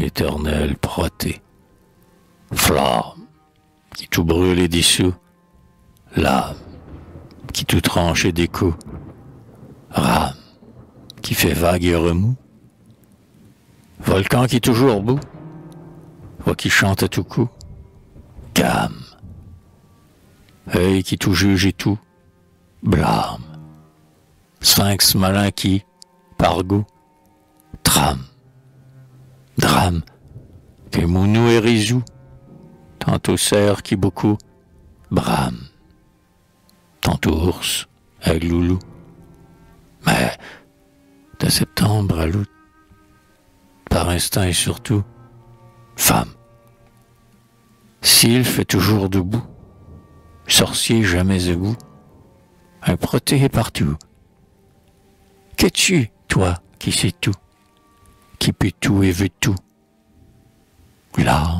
l'éternel proté. Flamme, qui tout brûle et dissout. Lame, qui tout tranche et découd. Rame, qui fait vague et remous. Volcan qui toujours bout. Voix qui chante à tout coup. Cam, œil qui tout juge et tout. Blâme, sphinx malin qui, par goût, trame, drame, que mounou et risou, tantôt cerf qui beaucoup brame, tantôt ours avec loulou. Mais de septembre à l'août, par instant et surtout, femme. Sylphe est toujours debout, sorcier jamais debout, un protégé partout. Qu'es-tu, toi, qui sais tout, qui peut tout et veut tout. L'âme